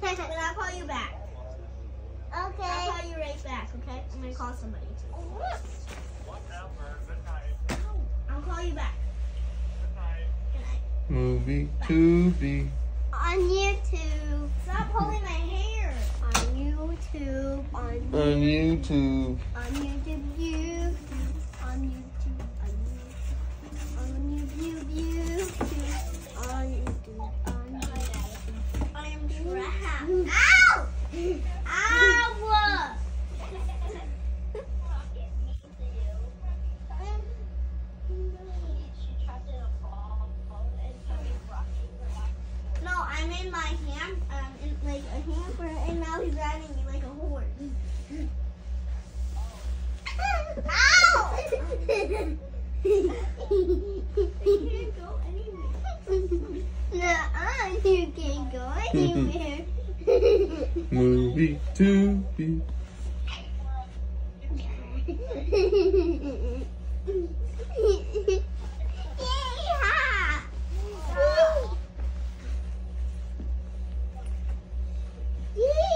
but I'll call you back. Okay. I'll call you right back, okay? I'm gonna call somebody. I'll call you back. Good night. Movie to be. On YouTube. Stop pulling my hair. On YouTube. On, On YouTube. on YouTube. YouTube. Ow! Ow! No, I'm in my hand, um, in like a hamper, and now he's riding me like a horse. Ow! You can't go anywhere. Can't can't anywhere. Movie to be. yeah.